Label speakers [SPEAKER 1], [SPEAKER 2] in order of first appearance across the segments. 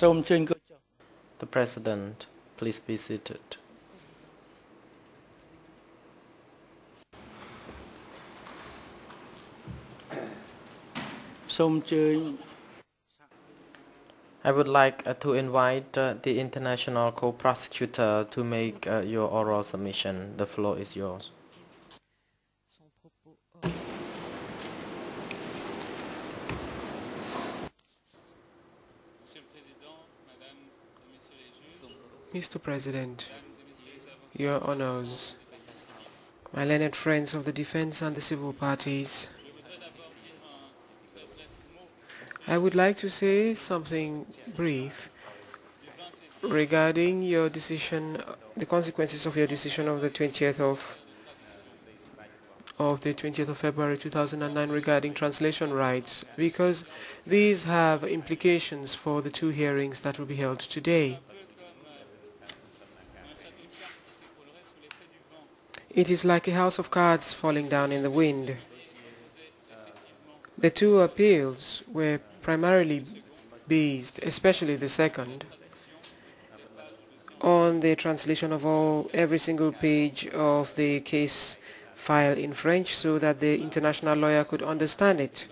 [SPEAKER 1] សូមអញ្ជើញគូចុះ
[SPEAKER 2] The President, please be seated.
[SPEAKER 1] សូមអញ្ជើញ
[SPEAKER 2] I would like uh, to invite uh, the International Co-Prosecutor to make uh, your oral submission. The floor is yours.
[SPEAKER 3] Mr. President, Your Honors, my learned friends of the defense and the civil parties, I would like to say something brief regarding your decision, the consequences of your decision of the 20th of of the 20th of February 2009 regarding translation rights because these have implications for the two hearings that will be held today. It is like a house of cards falling down in the wind. The two appeals were primarily based, especially the second, on the translation of all every single page of the case file in French so that the international lawyer could understand it.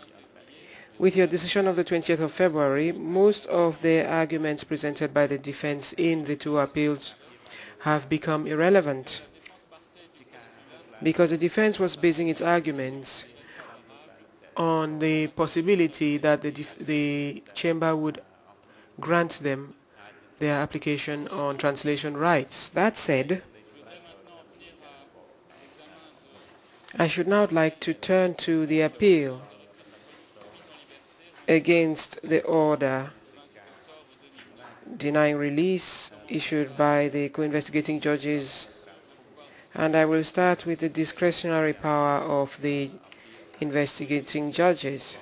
[SPEAKER 3] With your decision of the 20th of February, most of the arguments presented by the defense in the two appeals have become irrelevant because the defense was basing its arguments on the possibility that the, the chamber would grant them their application on translation rights. That said, I should now like to turn to the appeal against the order denying release issued by the co-investigating judges and I will start with the discretionary power of the investigating judges.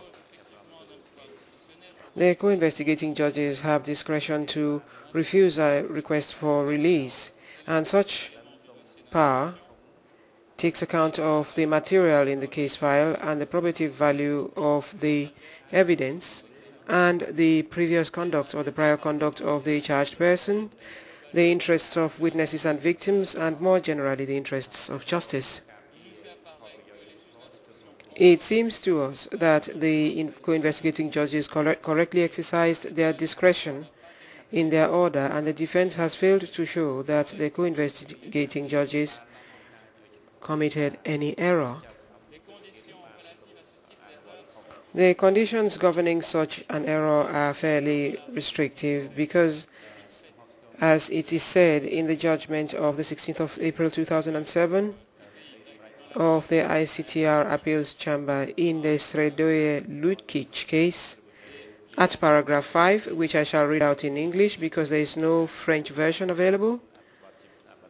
[SPEAKER 3] The co-investigating judges have discretion to refuse a request for release and such power takes account of the material in the case file and the probative value of the evidence and the previous conduct or the prior conduct of the charged person, the interests of witnesses and victims, and more generally the interests of justice. It seems to us that the co-investigating judges correct- correctly exercised their discretion in their order and the defense has failed to show that the co-investigating judges committed any error. The conditions governing such an error are fairly restrictive because, as it is said in the judgment of the 16th of April 2007 of the ICTR Appeals Chamber in the Sredoje Lukic case, at paragraph 5, which I shall read out in English because there is no French version available.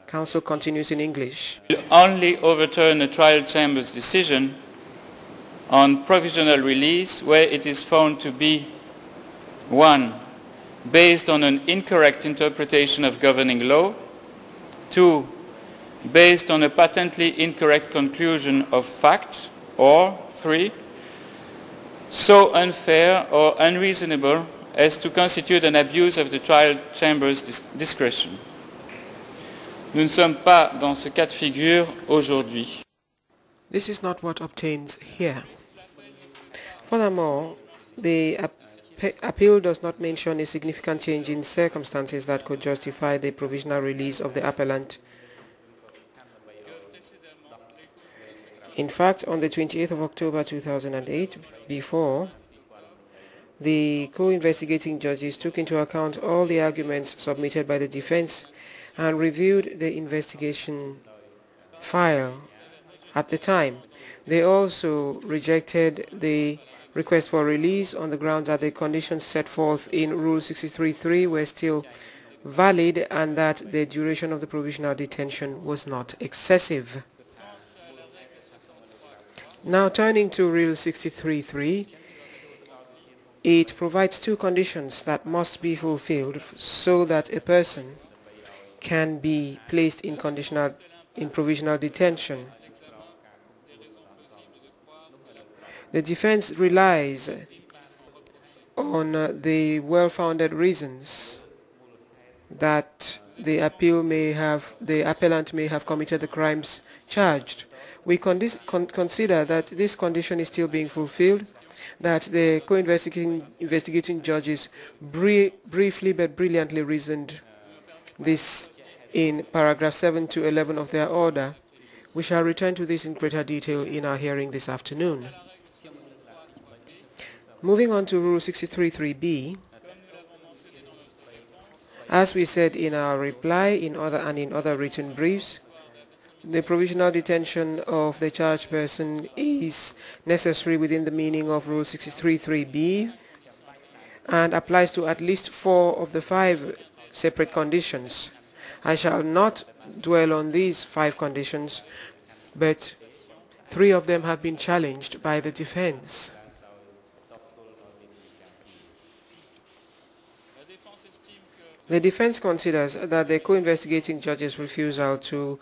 [SPEAKER 3] Counsel continues in English.
[SPEAKER 4] will only overturn a trial chamber's decision on provisional release where it is found to be 1. Based on an incorrect interpretation of governing law, 2. based on a patently incorrect conclusion of fact, or 3. so unfair or unreasonable as to constitute an abuse of the trial chamber's dis- discretion. Nous ne sommes pas dans ce cas de figure aujourd'hui.
[SPEAKER 3] This is not what obtains here. Furthermore, the appe- appeal does not mention a significant change in circumstances that could justify the provisional release of the appellant. In fact, on the 28th of October 2008, before, the co-investigating judges took into account all the arguments submitted by the defense and reviewed the investigation file at the time. They also rejected the request for release on the grounds that the conditions set forth in Rule 63.3 were still valid and that the duration of the provisional detention was not excessive. Now turning to Rule 63.3, it provides two conditions that must be fulfilled so that a person can be placed in conditional in provisional detention. The defense relies on uh, the well-founded reasons that the appeal may have, the appellant may have committed the crimes charged. We con consider that this condition is still being fulfilled, that the co-investigating investigating judges briefly but brilliantly reasoned this in paragraph 7 to 11 of their order. We shall return to this in greater detail in our hearing this afternoon. Moving on to Rule 63.3b, as we said in our reply in other and in other written briefs, the provisional detention of the charged person is necessary within the meaning of Rule 63.3b and applies to at least four of the five separate conditions. I shall not dwell on these five conditions, but three of them have been challenged by the defense. The defense considers that the co-investigating judge's refusal to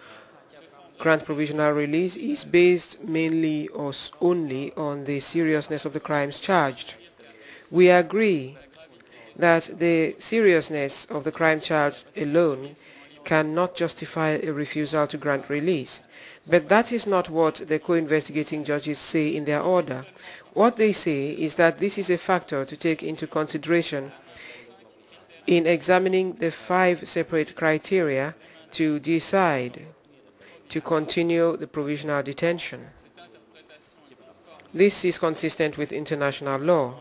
[SPEAKER 3] grant provisional release is based mainly or only on the seriousness of the crimes charged. We agree that the seriousness of the crime charge alone cannot justify a refusal to grant release. But that is not what the co-investigating judges say in their order. What they say is that this is a factor to take into consideration in examining the five separate criteria to decide to continue the provisional detention. This is consistent with international law.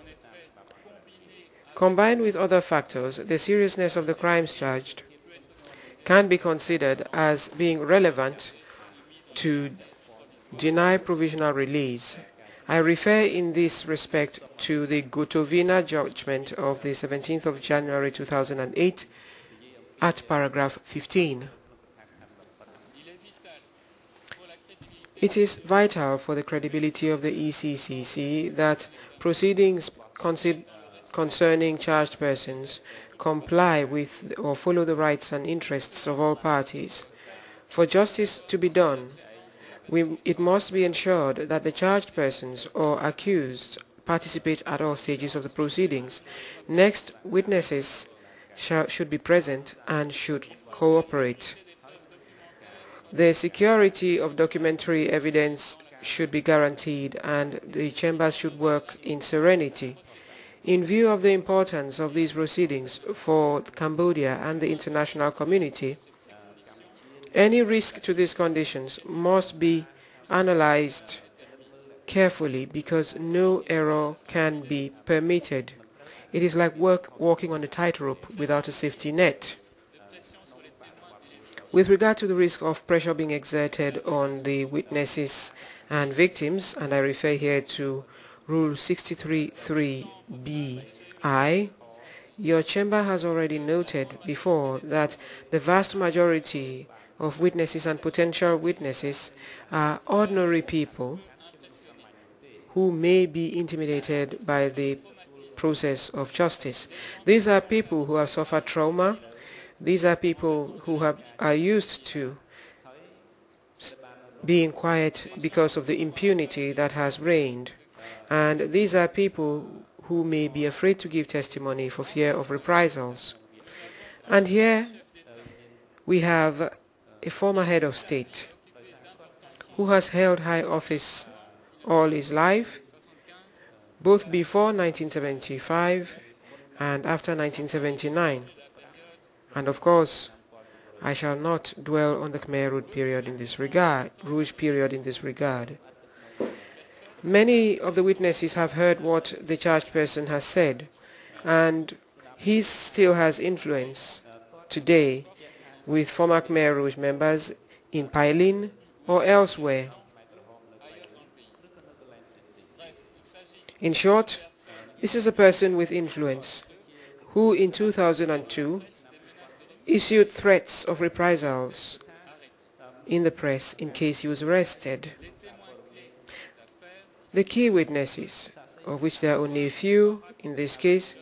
[SPEAKER 3] Combined with other factors, the seriousness of the crimes charged can be considered as being relevant to deny provisional release I refer in this respect to the Gotovina judgment of the 17th of January 2008 at paragraph 15. It is vital for the credibility of the ECCC that proceedings concerning charged persons comply with or follow the rights and interests of all parties. For justice to be done, we, it must be ensured that the charged persons or accused participate at all stages of the proceedings. Next, witnesses shall, should be present and should cooperate. The security of documentary evidence should be guaranteed and the chambers should work in serenity. In view of the importance of these proceedings for Cambodia and the international community, any risk to these conditions must be analyzed carefully because no error can be permitted. It is like work walking on a tightrope without a safety net. With regard to the risk of pressure being exerted on the witnesses and victims, and I refer here to Rule 63.3bi, your chamber has already noted before that the vast majority of witnesses and potential witnesses are ordinary people who may be intimidated by the process of justice. These are people who have suffered trauma. These are people who have, are used to being quiet because of the impunity that has reigned. And these are people who may be afraid to give testimony for fear of reprisals. And here we have a former head of state who has held high office all his life, both before 1975 and after 1979. And of course, I shall not dwell on the Khmer Rouge period in this regard, Rouge period in this regard. Many of the witnesses have heard what the charged person has said, and he still has influence today with former Khmer Rouge members in Pailin or elsewhere. In short, this is a person with influence who in 2002 issued threats of reprisals in the press in case he was arrested. The key witnesses, of which there are only a few in this case,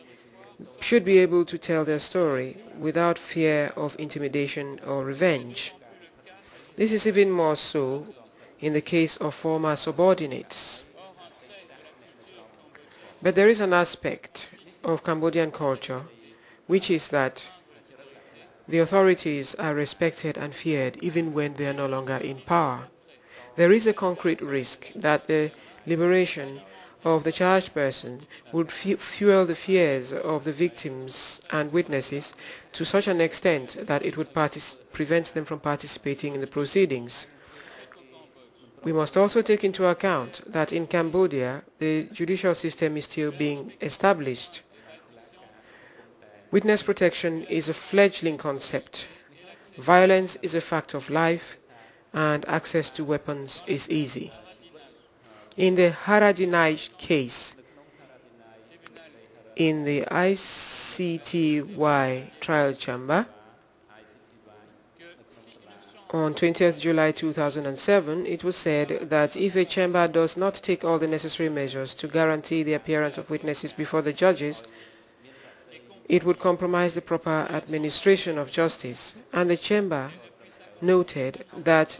[SPEAKER 3] should be able to tell their story without fear of intimidation or revenge. This is even more so in the case of former subordinates. But there is an aspect of Cambodian culture, which is that the authorities are respected and feared even when they are no longer in power. There is a concrete risk that the liberation of the charged person would fuel the fears of the victims and witnesses to such an extent that it would prevent them from participating in the proceedings. We must also take into account that in Cambodia, the judicial system is still being established. Witness protection is a fledgling concept. Violence is a fact of life, and access to weapons is easy. In the Haradinaj case, in the ICTY trial chamber, on 20th July 2007, it was said that if a chamber does not take all the necessary measures to guarantee the appearance of witnesses before the judges, it would compromise the proper administration of justice. And the chamber noted that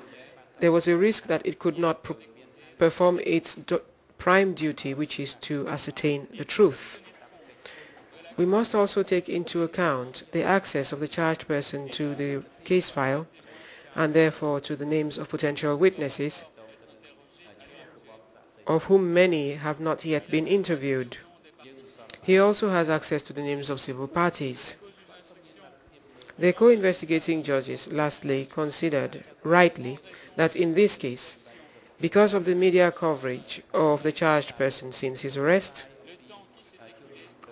[SPEAKER 3] there was a risk that it could not perform its prime duty, which is to ascertain the truth. We must also take into account the access of the charged person to the case file and therefore to the names of potential witnesses, of whom many have not yet been interviewed. He also has access to the names of civil parties. The co-investigating judges lastly considered, rightly, that in this case, because of the media coverage of the charged person since his arrest,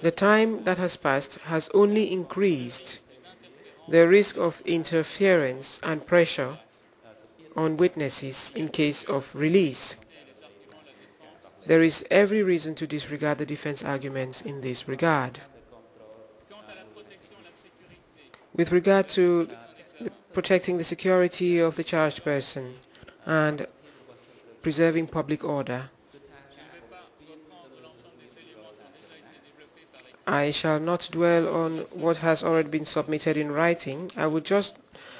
[SPEAKER 3] the time that has passed has only increased the risk of interference and pressure on witnesses in case of release. There is every reason to disregard the defense arguments in this regard. With regard to protecting the security of the charged person and preserving public order, I shall not dwell on what has already been submitted in writing. I would just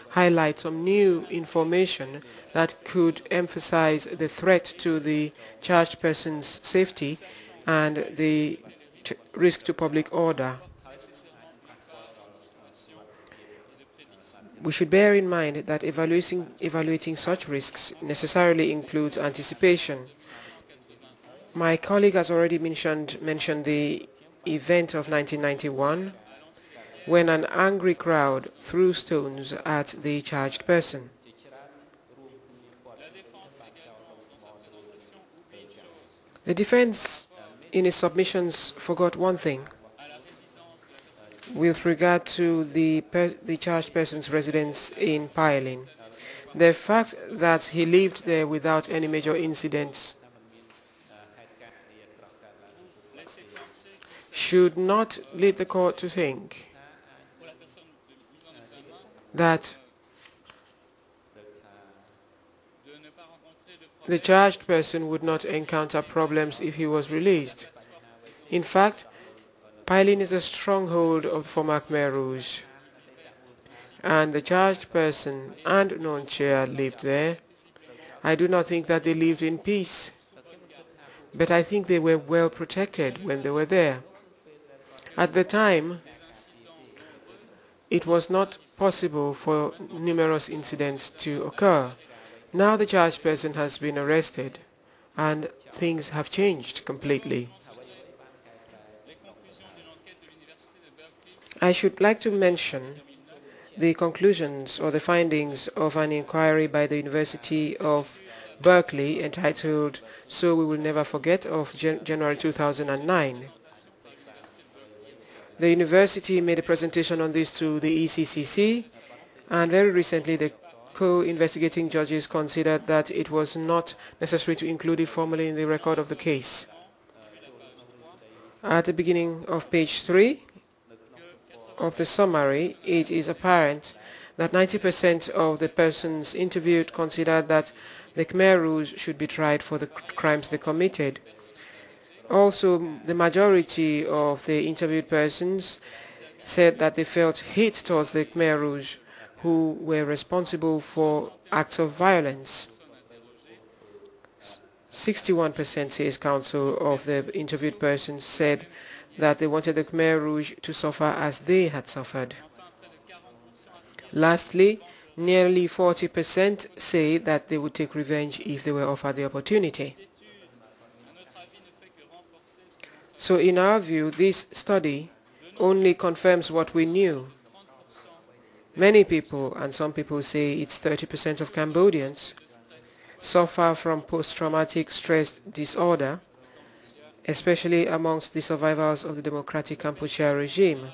[SPEAKER 3] highlight some new information that could emphasize the threat to the charged person's safety and the risk to public order. We should bear in mind that evaluating, evaluating such risks necessarily includes anticipation. My colleague has already mentioned, mentioned the event of 1991 when an angry crowd threw stones at the charged person. The defense in its submissions forgot one thing with regard to the, the charged person's residence in Pailin. The fact that he lived there without any major incidents should not lead the court to think that the charged person would not encounter problems if he was released. In fact, Pailin is a stronghold of former Khmer Rouge, and the charged person and Nuon Chea lived there. I do not think that they lived in peace, but I think they were well protected when they were there. At the time, it was not possible for numerous incidents to occur. Now the charged person has been arrested and things have changed completely. I should like to mention the conclusions or the findings of an inquiry by the University of Berkeley entitled So We Will Never Forget of Jan January 2009. The university made a presentation on this to the ECCC, and very recently the co-investigating judges considered that it was not necessary to include it formally in the record of the case. At the beginning of page 3 of the summary, it is apparent that 90% of the persons interviewed considered that the Khmer Rouge should be tried for the crimes they committed. Also, the majority of the interviewed persons said that they felt hate towards the Khmer Rouge who were responsible for acts of violence. 61% says counsel of the interviewed persons said that they wanted the Khmer Rouge to suffer as they had suffered. Lastly, nearly 40% say that they would take revenge if they were offered the opportunity. So in our view, this study only confirms what we knew. Many people, and some people say it's 30% of Cambodians, suffer from post-traumatic stress disorder, especially amongst the survivors of the Democratic Kampuchea regime.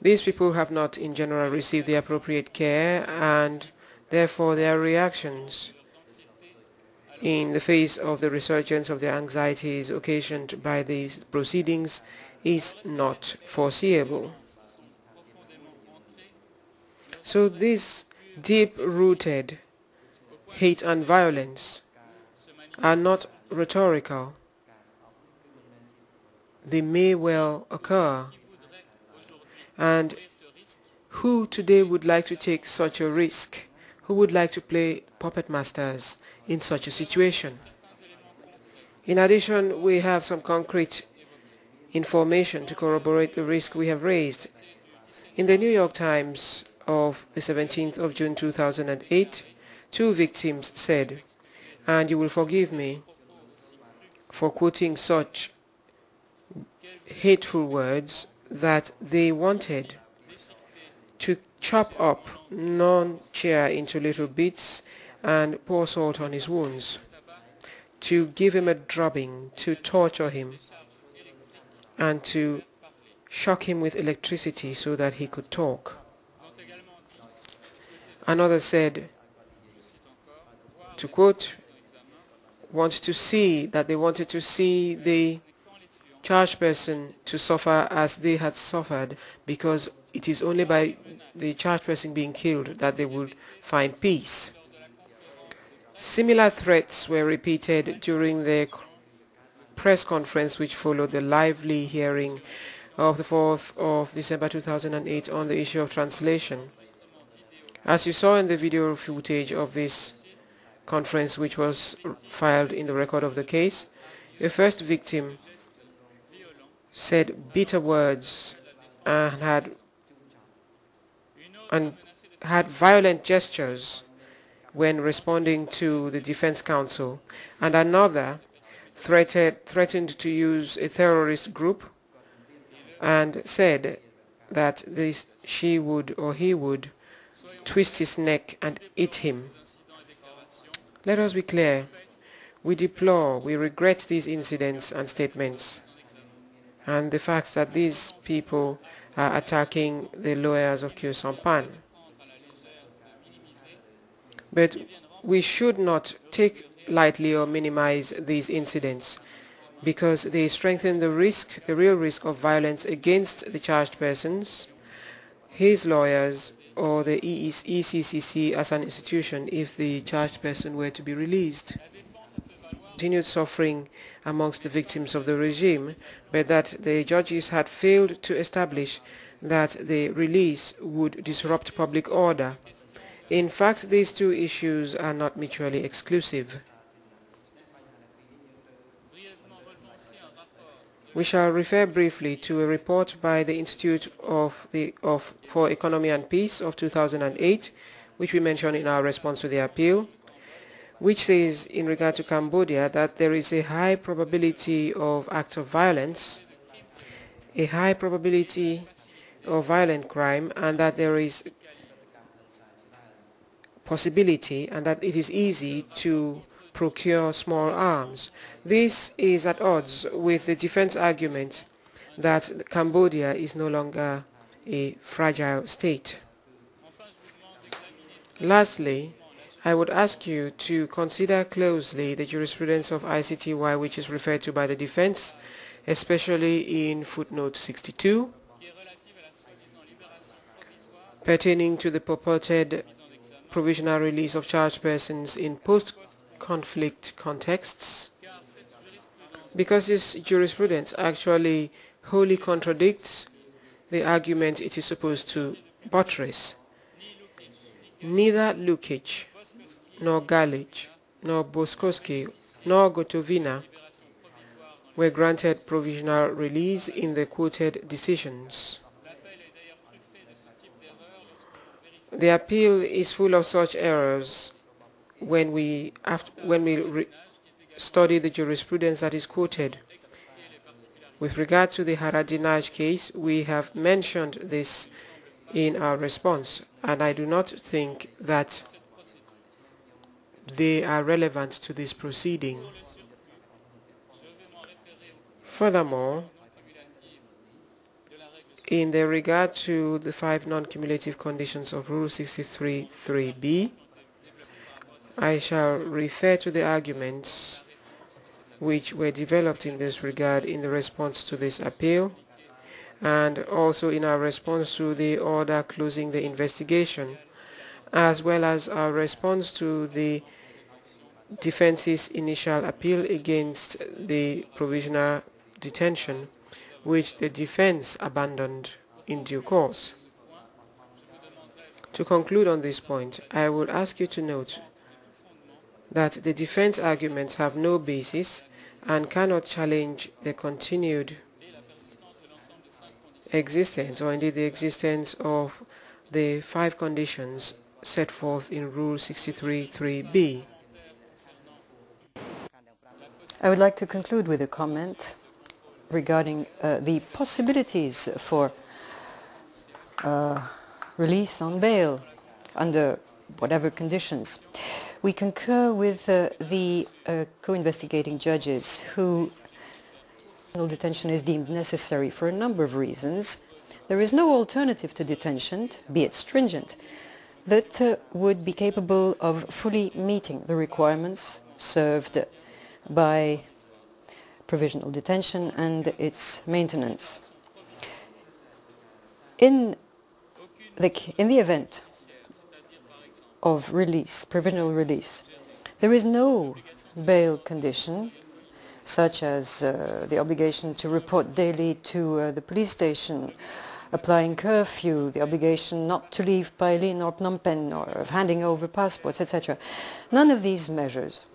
[SPEAKER 3] These people have not in general received the appropriate care and therefore their reactions in the face of the resurgence of their anxieties occasioned by these proceedings is not foreseeable. So this deep-rooted hate and violence are not rhetorical. They may well occur. And who today would like to take such a risk? Who would like to play puppet masters in such a situation? In addition, we have some concrete information to corroborate the risk we have raised. In the New York Times of the 17th of June 2008, two victims said, and you will forgive me for quoting such hateful words, that they wanted to chop up Nuon Chea into little bits and pour salt on his wounds, to give him a drubbing, to torture him, and to shock him with electricity so that he could talk. Another said, to quote, want to see, that they wanted to see the charged person to suffer as they had suffered because it is only by the charged person being killed that they would find peace. Similar threats were repeated during the press conference which followed the lively hearing of the 4th of December 2008 on the issue of translation. As you saw in the video footage of this conference which was filed in the record of the case, the first victim said bitter words and had and had violent gestures when responding to the defense counsel and another threatened, threatened to use a terrorist group and said that this she would or he would twist his neck and eat him. Let us be clear. We deplore, we regret these incidents and statements and the fact that these people are attacking the lawyers of Khieu Samphan. But we should not take lightly or minimize these incidents because they strengthen the risk, the real risk of violence against the charged persons, his lawyers, or the ECCC as an institution if the charged person were to be released. Continued suffering amongst the victims of the regime, but that the judges had failed to establish that the release would disrupt public order. In fact, these two issues are not mutually exclusive. We shall refer briefly to a report by the Institute of the, of, for Economy and Peace of 2008, which we mentioned in our response to the appeal, which says in regard to Cambodia that there is a high probability of acts of violence, a high probability of violent crime, and that there is possibility and that it is easy to procure small arms. This is at odds with the defense argument that Cambodia is no longer a fragile state. Lastly, I would ask you to consider closely the jurisprudence of ICTY which is referred to by the defense, especially in footnote 62, pertaining to the purported provisional release of charged persons in post-conflict contexts, because this jurisprudence actually wholly contradicts the argument it is supposed to buttress. Neither Lukic nor Galich, nor Boskoski, nor Gotovina were granted provisional release in the quoted decisions. The appeal is full of such errors when we, after, when we study the jurisprudence that is quoted. With regard to the Haradinaj case, we have mentioned this in our response, and I do not think that they are relevant to this proceeding. Furthermore, in the regard to the five non-cumulative conditions of Rule 63.3b, I shall refer to the arguments which were developed in this regard in the response to this appeal and also in our response to the order closing the investigation as well as our response to the defense's initial appeal against the provisional detention which the defense abandoned in due course. To conclude on this point, I would ask you to note that the defense arguments have no basis and cannot challenge the continued existence or indeed the existence of the five conditions set forth in Rule 63.3b.
[SPEAKER 5] I would like to conclude with a comment regarding uh, the possibilities for uh, release on bail under whatever conditions. We concur with uh, the uh, co-investigating judges who detention is deemed necessary for a number of reasons. There is no alternative to detention, be it stringent, that uh, would be capable of fully meeting the requirements served by provisional detention and its maintenance. In the, in the event of release, provisional release, there is no bail condition such as uh, the obligation to report daily to uh, the police station, applying curfew, the obligation not to leave Pailin or Phnom Penh, or handing over passports, etc. None of these measures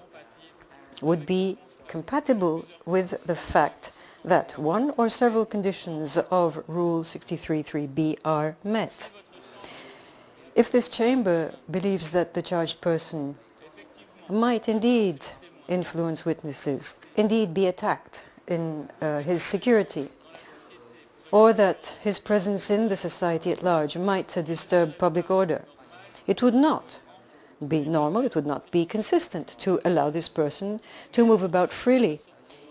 [SPEAKER 5] would be compatible with the fact that one or several conditions of Rule 63.3b are met. If this chamber believes that the charged person might indeed influence witnesses, indeed be attacked in uh, his security, or that his presence in the society at large might disturb public order, it would not be normal, it would not be consistent to allow this person to move about freely,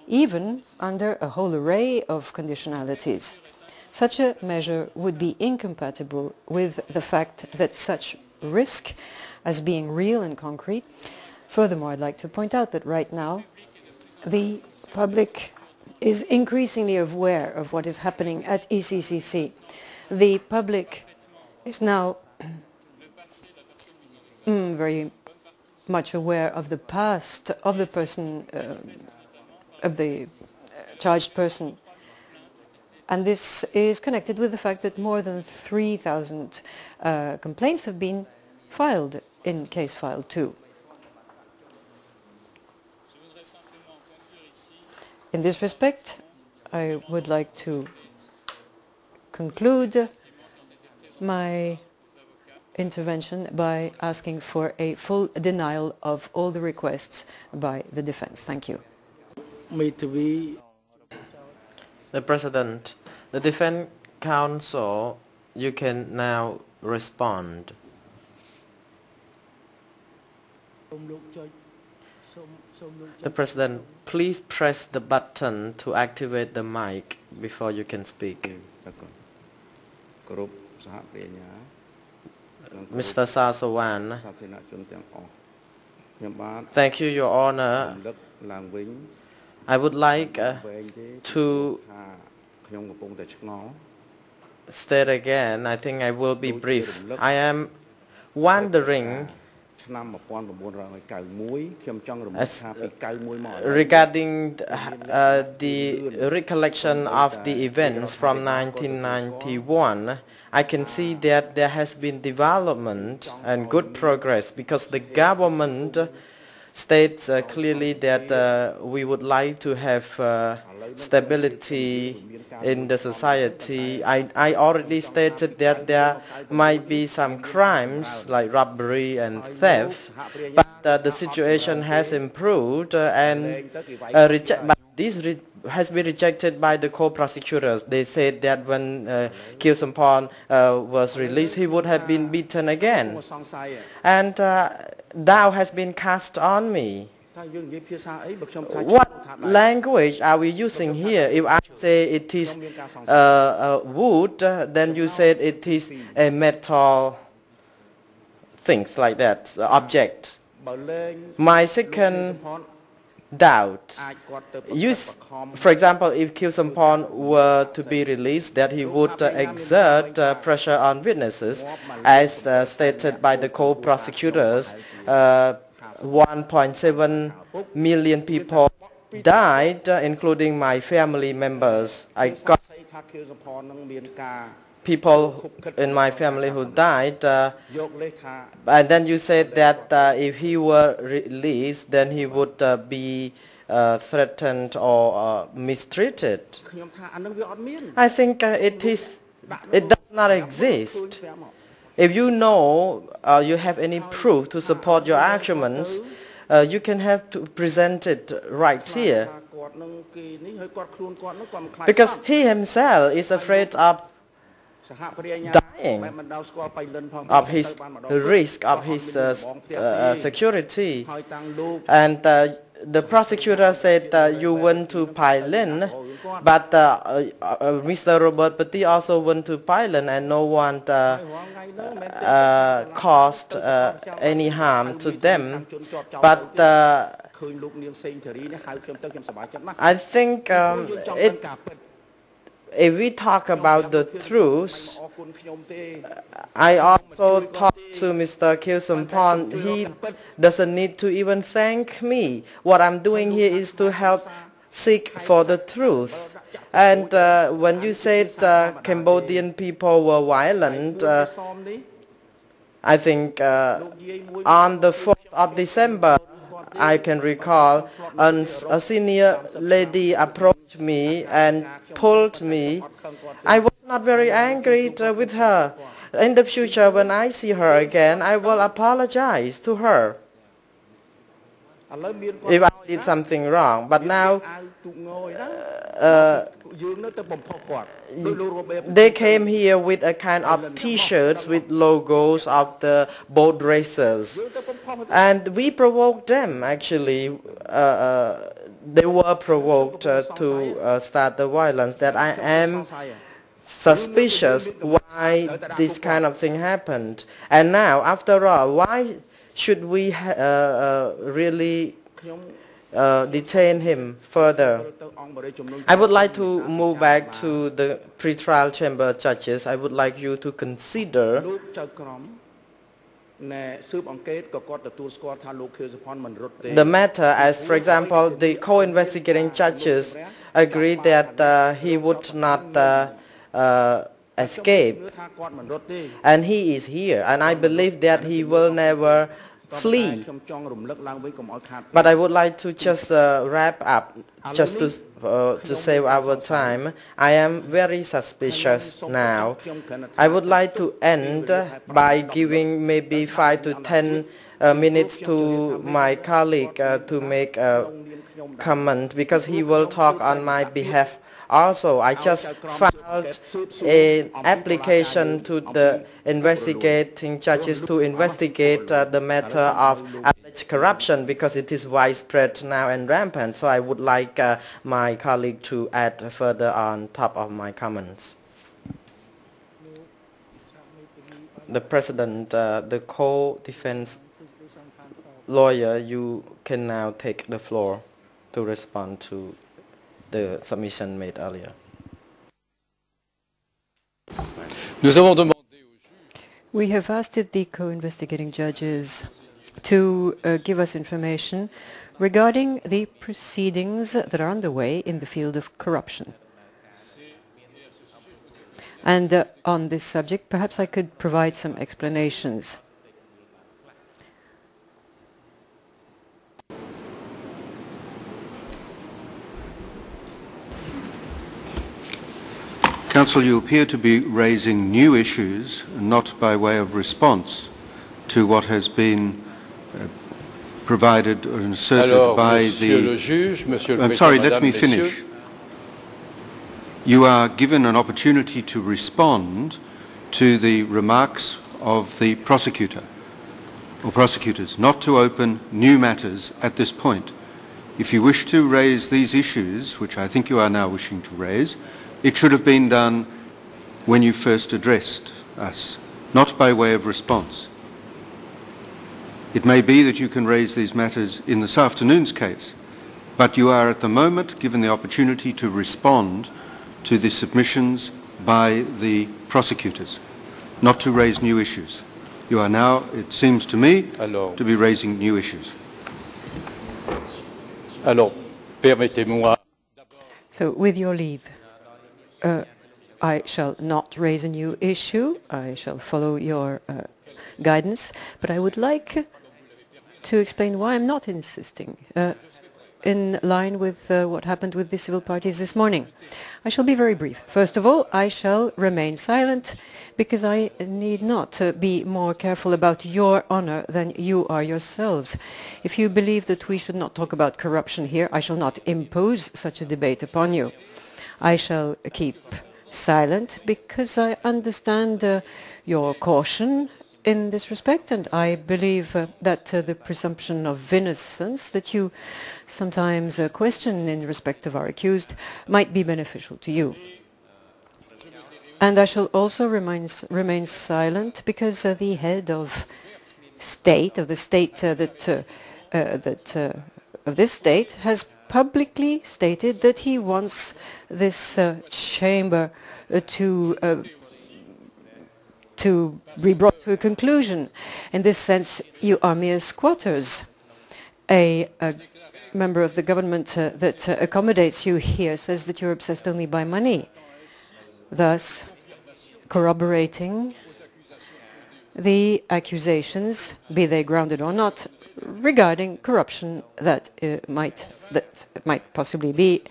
[SPEAKER 5] even under a whole array of conditionalities. Such a measure would be incompatible with the fact that such risk as being real and concrete. Furthermore, I'd like to point out that right now the public is increasingly aware of what is happening at ECCC. The public is now mm, very much aware of the past of the person, uh, of the uh, charged person. And this is connected with the fact that more than 3,000 uh, complaints have been filed in case file 2. In this respect, I would like to conclude my intervention by asking for a full denial of all the requests by the defense. Thank you.
[SPEAKER 2] The President, the defense counsel, you can now respond. The President, please press the button to activate the mic before you can speak. Mr. Sa Sovan. Thank you, Your Honor. I would like uh, to state again, I think I will be brief. I am wondering regarding uh, the recollection of the events from 1991, I can see that there has been development and good progress because the government states uh, clearly that uh, we would like to have uh, stability in the society. I, I already stated that there might be some crimes like robbery and theft, but uh, the situation has improved uh, and uh, but this has been rejected by the co-prosecutors. They said that when uh, was released, he would have been beaten again. And thou has been cast on me. What language are we using here? If I say it is uh, uh, wood, then you said it is a metal, things like that, object. My second doubt. You, for example, if Khieu Samphan were to be released, that he would uh, exert uh, pressure on witnesses, as uh, stated by the co-prosecutors. Uh, 1.7 million people died, uh, including my family members. I got people in my family who died. Uh, and then you said that uh, if he were released, then he would uh, be uh, threatened or uh, mistreated. I think uh, it is. It does not exist. If you know you have any proof to support your arguments, you can have to present it right here. Because he himself is afraid of dying of his risk of his uh, uh, security. And uh, the prosecutor said uh, you went to Pailin, but uh, uh, Mr. Robert Petit also went to Pailin and no one caused any harm to them. But I think um, it if we talk about the truth, I also talked to Mr. Khieu Samphan. He doesn't need to even thank me. What I'm doing here is to help seek for the truth. And uh, when you said uh, Cambodian people were violent, uh, I think uh, on the 4th of December, I can recall a senior lady approached me and pulled me. I was not very angry with her. In the future, when I see her again, I will apologize to her if I did something wrong. But now, uh, they came here with a kind of T-shirts with logos of the boat racers, and we provoked them. Actually, uh, uh, they were provoked uh, to uh, start the violence. That I am suspicious why this kind of thing happened. And now, after all, why should we uh, really uh, detain him further. I would like to move back to the pretrial chamber judges. I would like you to consider the matter as, for example, the co-investigating judges agreed that uh, he would not uh, uh, escape. And he is here. And I believe that he will never flee. But I would like to just uh, wrap up, just to, uh, to save our time. I am very suspicious now. I would like to end by giving maybe five to ten uh, minutes to my colleague uh, to make a comment because he will talk on my behalf also, I just filed an application to the investigating judges to investigate uh, the matter of alleged corruption because it is widespread now and rampant. So I would like uh, my colleague to add further on top of my comments. The President, uh, the co-defense lawyer, you can now take the floor to respond to the submission made earlier.
[SPEAKER 5] We have asked the co-investigating judges to uh, give us information regarding the proceedings that are underway in the field of corruption. And uh, on this subject, perhaps I could provide some explanations.
[SPEAKER 1] Council, you appear to be raising new issues, not by way of response to what has been uh, provided or inserted
[SPEAKER 6] Alors,
[SPEAKER 1] by
[SPEAKER 6] Monsieur
[SPEAKER 1] the...
[SPEAKER 6] juge, Monsieur
[SPEAKER 1] I'm sorry, let me
[SPEAKER 6] Messieurs,
[SPEAKER 1] finish. You are given an opportunity to respond to the remarks of the prosecutor or prosecutors, not to open new matters at this point. If you wish to raise these issues, which I think you are now wishing to raise, it should have been done when you first addressed us, not by way of response. It may be that you can raise these matters in this afternoon's case, but you are at the moment given the opportunity to respond to the submissions by the prosecutors, not to raise new issues. You are now, it seems to me,
[SPEAKER 6] Alors,
[SPEAKER 1] to be raising new issues.
[SPEAKER 6] alors permettez-moi
[SPEAKER 5] So, with your leave, uh, I shall not raise a new issue. I shall follow your uh, guidance, but I would like to explain why I'm not insisting, uh, in line with uh, what happened with the civil parties this morning. I shall be very brief. First of all, I shall remain silent because I need not uh, be more careful about your honor than you are yourselves. If you believe that we should not talk about corruption here, I shall not impose such a debate upon you. I shall keep silent because I understand uh, your caution in this respect, and I believe uh, that uh, the presumption of innocence that you sometimes uh, question in respect of our accused might be beneficial to you. And I shall also remain, remain silent because uh, the head of state, of the state uh, that, that of this state, has publicly stated that he wants this uh, chamber uh, to uh, to be brought to a conclusion. In this sense, you are mere squatters. A, a member of the government uh, that uh, accommodates you here says that you're obsessed only by money, thus corroborating the accusations, be they grounded or not, regarding corruption that uh, might that might possibly be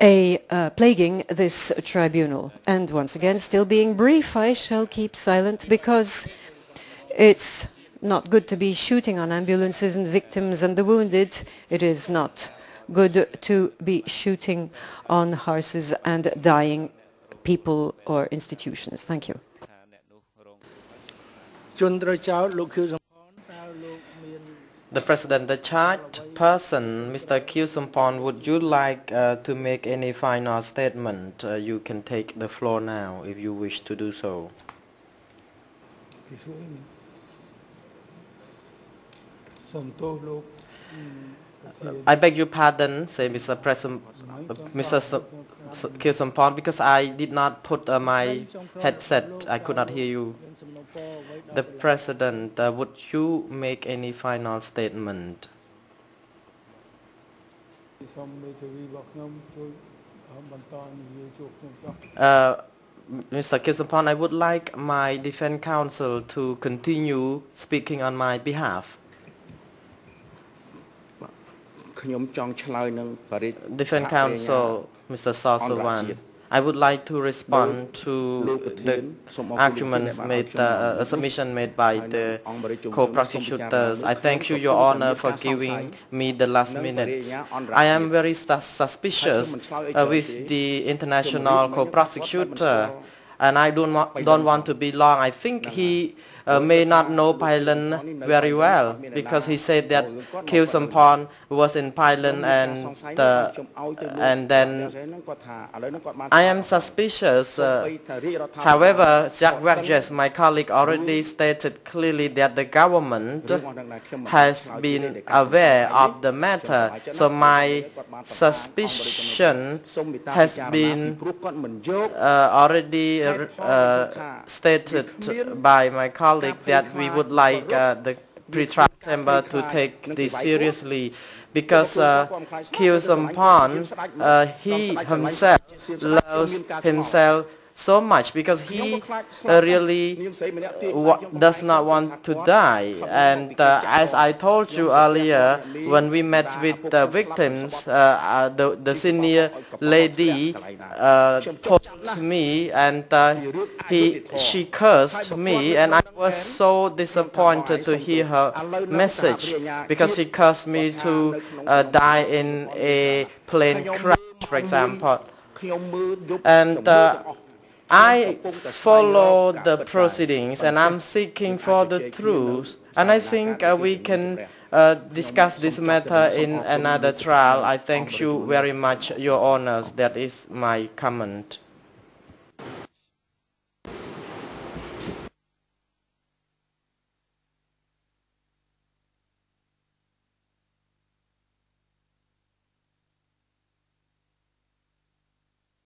[SPEAKER 5] a uh, plaguing this tribunal. And once again, still being brief, I shall keep silent because it's not good to be shooting on ambulances and victims and the wounded. It is not good to be shooting on horses and dying people or institutions. Thank you.
[SPEAKER 2] The President, the charged person, Mr. Kieu would you like uh, to make any final statement? Uh, you can take the floor now if you wish to do so. I beg your pardon, say Mr. President, uh, Mr. Kieu Samphan, because I did not put uh, my headset. I could not hear you. The President, uh, would you make any final statement? Uh, Mr. Kieu Samphan, I would like my defense counsel to continue speaking on my behalf. Defense counsel, Mr. Sa Sovan. I would like to respond to the arguments made, uh, a submission made by the co-prosecutors. I thank you, Your Honor, for giving me the last minute. I am very sus- suspicious uh, with the international co-prosecutor, and I don't, don't want to be long. I think he uh, may not know Pailin very well because he said that Kieu Samphan was in Pailin and uh, and then I am suspicious. Uh, however, Jacques Vergès, my colleague, already stated clearly that the government has been aware of the matter. So my suspicion has been uh, already stated by my colleague that we would like uh, the pre-trial chamber to take this seriously because uh, Kieu Samphan, uh, he himself loves himself so much because he uh, really does not want to die. And uh, as I told you earlier, when we met with the victims, uh, the, the senior lady told me and he, she cursed me and I was so disappointed to hear her message because she cursed me to die in a plane crash, for example. And I follow the proceedings and I'm seeking for the truth. And I think uh, we can uh, discuss this matter in another trial. I thank you very much, Your Honors. That is my comment.